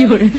有人。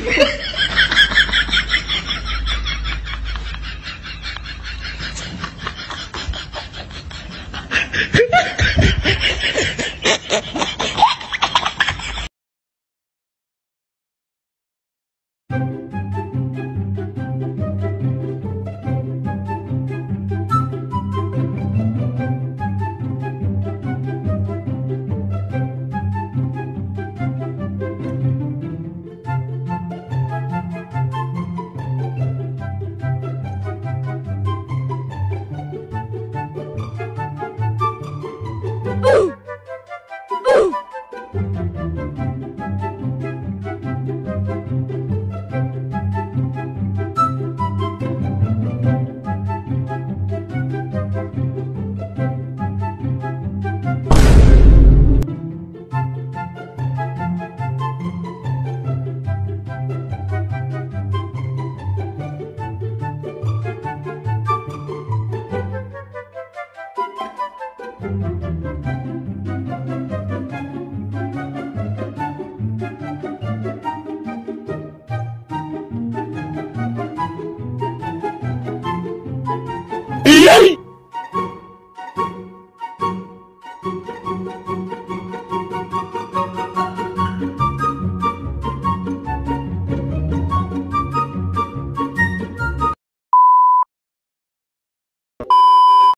E aí?